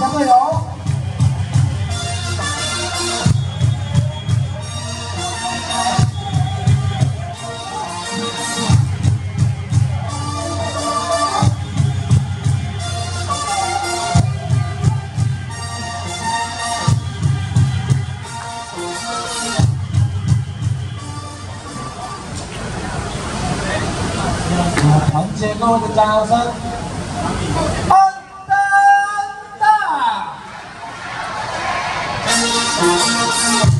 những người đó. Thắng chiến ngôi từ trao sân Música